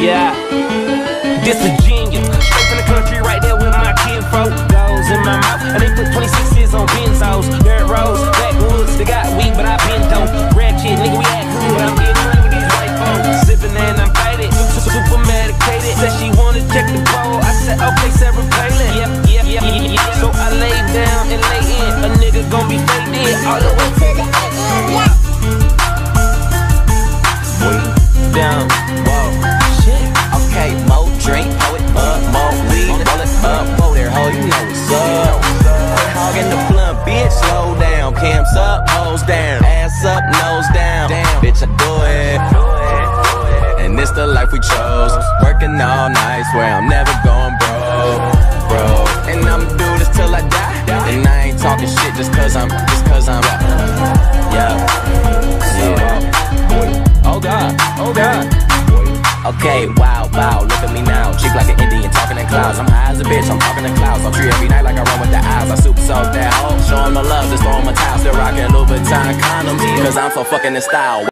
Yeah, this a genius. Straight from the country, right there with my kinfolk. Goes in my mouth, and they put 26s on benzos. Dirt roads, backwoods, they got weed, but I been dope. Ratchet, nigga, we act good. I'm getting money with these white folks. Sipping and I'm faded, super, super medicated. Said she wanna check the bowl. I said, okay, Sarah Palin. Yep, yep, yep, yep, yep. So I lay down and lay in. A nigga gon' be faded all the way to the end. Down, ass up, nose down. Damn, bitch, I do it. And it's the life we chose. Working all night, swear I'm never going broke, bro. And I'ma do this till I die. And I ain't talking shit just cause I'm, just cause I'm, yeah, yeah. Oh God, oh God. Okay, wow, wow, look at me now. Cheek like an Indian talking in clouds. I'm high as a bitch, I'm talking in clouds. I'm tree every night like I run with the eyes. Condoms. Cause I'm so fucking in style.